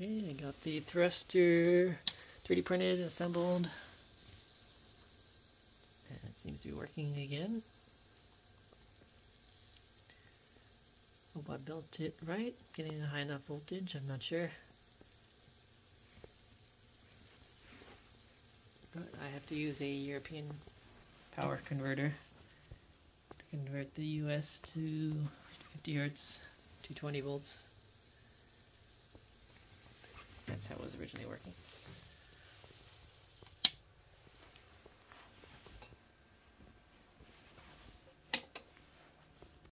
Okay, I got the thruster 3D printed, assembled. And it seems to be working again. Hope I built it right. Getting a high enough voltage, I'm not sure. But I have to use a European power converter to convert the US to 50 hertz, 220 volts. How it was originally working.